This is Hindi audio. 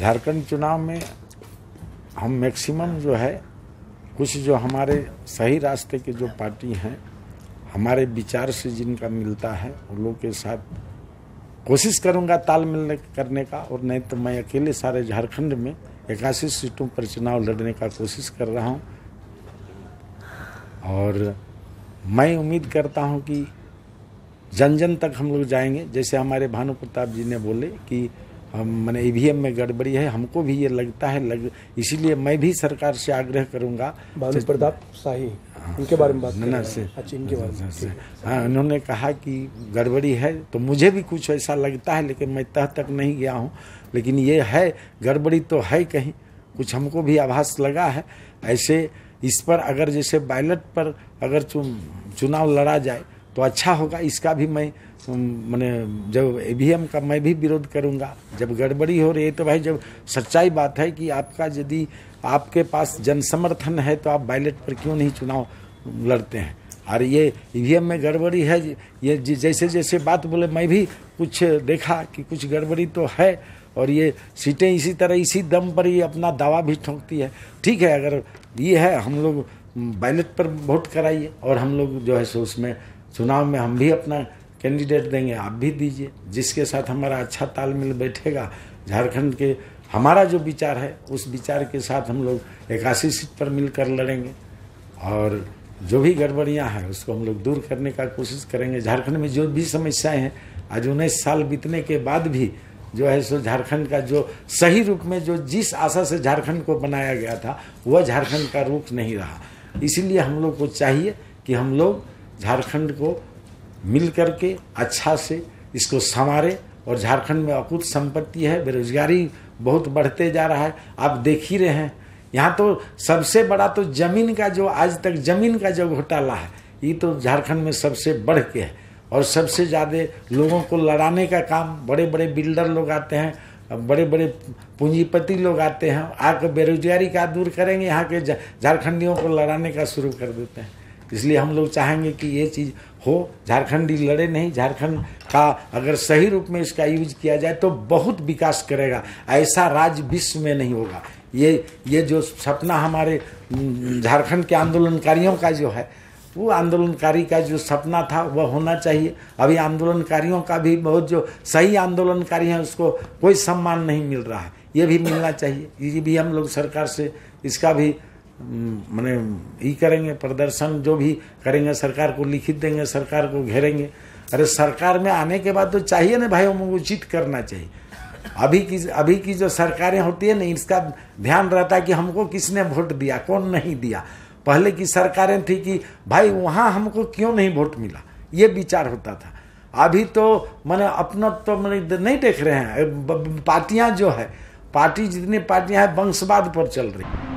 झारखंड चुनाव में हम मैक्सिमम जो है, कुछ जो हमारे सही रास्ते के जो पार्टी हैं, हमारे विचार से जिनका मिलता है उन लोग के साथ कोशिश करूँगा तालमेल करने का। और नहीं तो मैं अकेले सारे झारखंड में इक्यासी सीटों पर चुनाव लड़ने का कोशिश कर रहा हूँ। और मैं उम्मीद करता हूँ कि जन जन तक हम लोग जाएँगे। जैसे हमारे भानु प्रताप जी ने बोले कि मैंने ईवीएम में गड़बड़ी है हमको भी ये लगता है लग इसीलिए मैं भी सरकार से आग्रह करूँगा। भानु प्रताप शाही इनके बारे में बात नन्ना से हैं। अच्छा इनके बारे में से- हाँ। उन्होंने कहा कि गड़बड़ी है तो मुझे भी कुछ ऐसा लगता है लेकिन मैं तह तक नहीं गया हूँ। लेकिन ये है गड़बड़ी तो है कहीं कुछ हमको भी आभास लगा है। ऐसे इस पर अगर जैसे बैलेट पर अगर चुनाव लड़ा जाए तो अच्छा होगा, इसका भी मैं मैंने जब ईवीएम का मैं भी विरोध करूँगा। जब गड़बड़ी हो रही है तो भाई जब सच्चाई बात है कि आपका यदि आपके पास जन समर्थन है तो आप बैलेट पर क्यों नहीं चुनाव लड़ते हैं? और ये ईवीएम में गड़बड़ी है, ये जैसे जैसे बात बोले, मैं भी कुछ देखा कि कुछ गड़बड़ी तो है, और ये सीटें इसी तरह, इसी दम पर ही अपना दावा भी ठोंकती है। ठीक है, अगर ये है, हम लोग बैलेट पर वोट कराइए, और हम लोग जो है सो उसमें चुनाव में हम भी अपना कैंडिडेट देंगे, आप भी दीजिए। जिसके साथ हमारा अच्छा तालमेल बैठेगा, झारखंड के हमारा जो विचार है, उस विचार के साथ हम लोग इक्यासी सीट पर मिलकर लड़ेंगे। और जो भी गड़बड़ियाँ हैं, उसको हम लोग दूर करने का कोशिश करेंगे। झारखंड में जो भी समस्याएँ हैं, आज उन्नीस साल बीतने के बाद भी जो है सो झारखंड का जो सही रूप में जो जिस आशा से झारखंड को बनाया गया था, वह झारखंड का रूप नहीं रहा। इसीलिए हम लोग को चाहिए कि हम लोग झारखंड को मिल करके अच्छा से इसको संवारे और झारखंड में अकूत संपत्ति है, बेरोजगारी बहुत बढ़ते जा रहा है। आप देख ही रहे हैं। यहाँ तो सबसे बड़ा तो ज़मीन का जो आज तक ज़मीन का जो घोटाला है, ये तो झारखंड में सबसे बढ़ के है। और सबसे ज़्यादा लोगों को लड़ाने का काम बड़े बड़े बिल्डर लोग आते हैं बड़े बड़े पूंजीपति लोग आते हैं, आकर बेरोजगारी का दूर करेंगे, यहाँ के झारखंडियों को लड़ाने का शुरू कर देते हैं। इसलिए हम लोग चाहेंगे कि ये चीज़ हो। झारखंडी लड़े नहीं। झारखंड का अगर सही रूप में इसका यूज़ किया जाए तो बहुत विकास करेगा। ऐसा राज्य विश्व में नहीं होगा। ये ये जो सपना हमारे झारखंड के आंदोलनकारियों का जो है, वो आंदोलनकारी का जो सपना था, वह होना चाहिए। अभी आंदोलनकारियों का भी बहुत जो सही आंदोलनकारी हैं, उसको कोई सम्मान नहीं मिल रहा है। ये भी मिलना चाहिए। ये भी हम लोग सरकार से इसका भी मैंने ये करेंगे, प्रदर्शन जो भी करेंगे, सरकार को लिखित देंगे, सरकार को घेरेंगे। अरे सरकार में आने के बाद तो चाहिए ना भाई, हम उचित करना चाहिए। अभी की अभी की जो सरकारें होती है ना, इसका ध्यान रहता है कि हमको किसने वोट दिया, कौन नहीं दिया। पहले की सरकारें थी कि, भाई, वहाँ हमको क्यों नहीं वोट मिला? ये विचार होता था। अभी तो मैंने अपना तो मैंने नहीं देख रहे हैं। ब- जो है, पार्टी जितनी पार्टियाँ हैं, वंशवाद पर चल रही